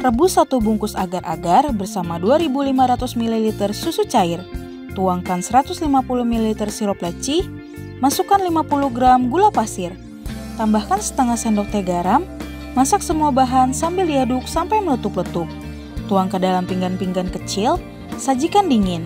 Rebus satu bungkus agar-agar bersama 2500 ml susu cair. Tuangkan 150 ml sirup leci, masukkan 50 gram gula pasir. Tambahkan setengah sendok teh garam, masak semua bahan sambil diaduk sampai meletup-letup. Tuang ke dalam pinggan-pinggan kecil, sajikan dingin.